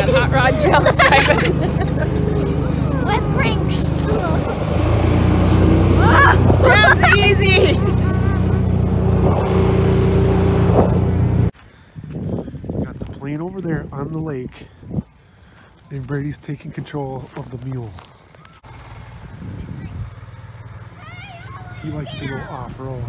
Got hot rod jumps driving. With brakes. Jumps easy. Got the plane over there on the lake, and Brady's taking control of the mule. He likes to go off-road.